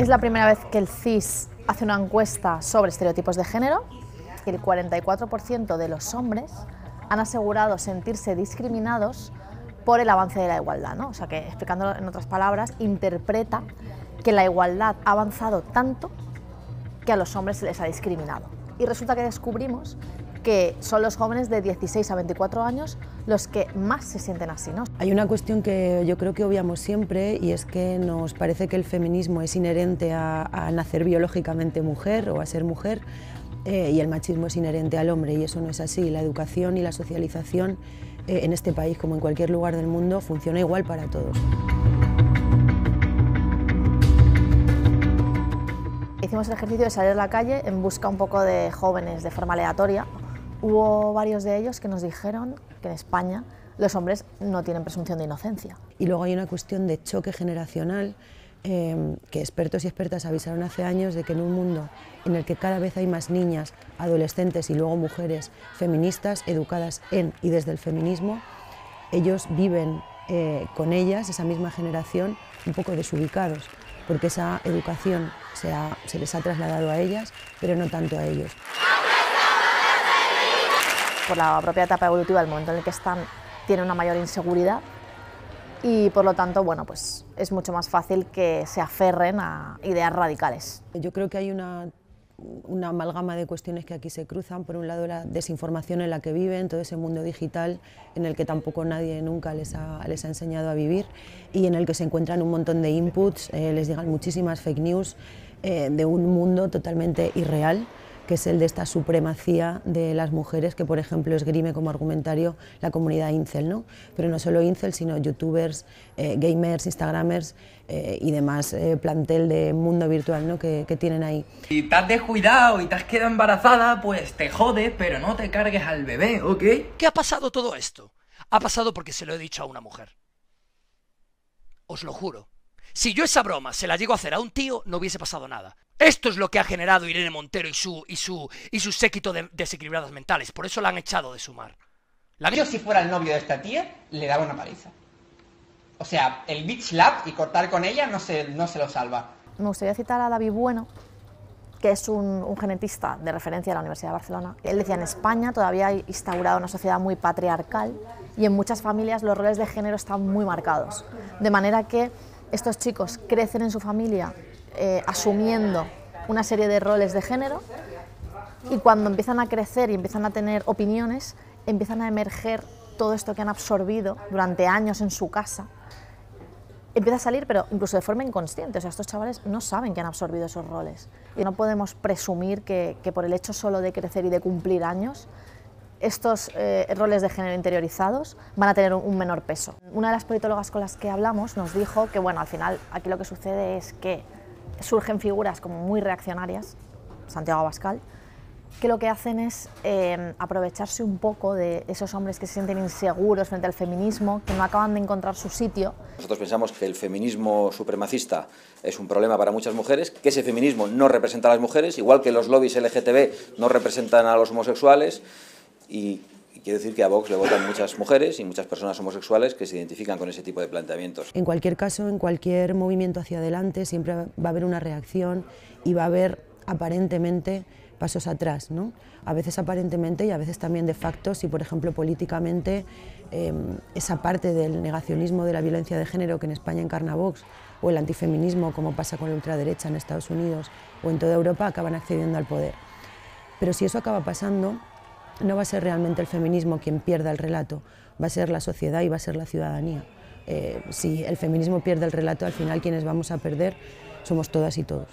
Es la primera vez que el CIS hace una encuesta sobre estereotipos de género el 44% de los hombres han asegurado sentirse discriminados por el avance de la igualdad. ¿no? O sea que, explicándolo en otras palabras, interpreta que la igualdad ha avanzado tanto que a los hombres se les ha discriminado. Y resulta que descubrimos que son los jóvenes de 16 a 24 años los que más se sienten así. ¿no? Hay una cuestión que yo creo que obviamos siempre y es que nos parece que el feminismo es inherente a, nacer biológicamente mujer o a ser mujer eh, y el machismo es inherente al hombre y eso no es así. La educación y la socialización eh, en este país como en cualquier lugar del mundo funciona igual para todos. Hicimos el ejercicio de salir a la calle en busca un poco de jóvenes de forma aleatoria. Hubo varios de ellos que nos dijeron que en España los hombres no tienen presunción de inocencia. Y luego hay una cuestión de choque generacional eh, que expertos y expertas avisaron hace años de que en un mundo en el que cada vez hay más niñas, adolescentes y luego mujeres feministas educadas en y desde el feminismo, ellos viven eh, con ellas, esa misma generación, un poco desubicados porque esa educación se, les ha trasladado a ellas, pero no tanto a ellos. Por la propia etapa evolutiva, el momento en el que están, tienen una mayor inseguridad y por lo tanto, bueno, pues es mucho más fácil que se aferren a ideas radicales. Yo creo que hay una una amalgama de cuestiones que aquí se cruzan. Por un lado, la desinformación en la que viven, todo ese mundo digital en el que tampoco nadie nunca les ha, les ha enseñado a vivir y en el que se encuentran un montón de inputs, eh, les llegan muchísimas fake news eh, de un mundo totalmente irreal que es el de esta supremacía de las mujeres, que por ejemplo esgrime como argumentario la comunidad incel, ¿no? Pero no solo incel, sino youtubers, eh, gamers, instagramers eh, y demás eh, plantel de mundo virtual ¿no? que, que, tienen ahí. Si te has descuidado y te has quedado embarazada, pues te jode, pero no te cargues al bebé, ¿ok? ¿Qué ha pasado todo esto? Ha pasado porque se lo he dicho a una mujer. Os lo juro. Si yo esa broma se la llego a hacer a un tío, no hubiese pasado nada. Esto es lo que ha generado Irene Montero y su, y su, y su séquito de desequilibradas mentales. Por eso la han echado de su mar. Yo si fuera el novio de esta tía, le daba una paliza. O sea, el bitch slap y cortar con ella no se, no se lo salva. Me gustaría citar a David Bueno, que es un, un, genetista de referencia de la Universidad de Barcelona. Él decía, en España todavía hay instaurada una sociedad muy patriarcal y en muchas familias los roles de género están muy marcados. De manera que estos chicos crecen en su familia eh, asumiendo una serie de roles de género y cuando empiezan a crecer y empiezan a tener opiniones, empiezan a emerger todo esto que han absorbido durante años en su casa. Empieza a salir, pero incluso de forma inconsciente. O sea, estos chavales no saben que han absorbido esos roles. Y no podemos presumir que, que por el hecho solo de crecer y de cumplir años, estos eh, roles de género interiorizados van a tener un, menor peso. Una de las politólogas con las que hablamos nos dijo que, bueno, al final aquí lo que sucede es que surgen figuras como muy reaccionarias, Santiago Abascal, que lo que hacen es eh, aprovecharse un poco de esos hombres que se sienten inseguros frente al feminismo, que no acaban de encontrar su sitio. Nosotros pensamos que el feminismo supremacista es un problema para muchas mujeres, que ese feminismo no representa a las mujeres, igual que los lobbies LGTB no representan a los homosexuales, y, quiero decir que a Vox le votan muchas mujeres y muchas personas homosexuales que se identifican con ese tipo de planteamientos. En cualquier caso, en cualquier movimiento hacia adelante siempre va a haber una reacción y va a haber aparentemente pasos atrás, ¿no? A veces aparentemente y a veces también de facto, si por ejemplo políticamente em, esa parte del negacionismo de la violencia de género que en España encarna Vox o el antifeminismo, como pasa con la ultraderecha en Estados Unidos o en toda Europa, acaban accediendo al poder. Pero si eso acaba pasando, no va a ser realmente el feminismo quien pierda el relato, va a ser la sociedad y va a ser la ciudadanía. Eh, si el feminismo pierde el relato, al final quienes vamos a perder somos todas y todos.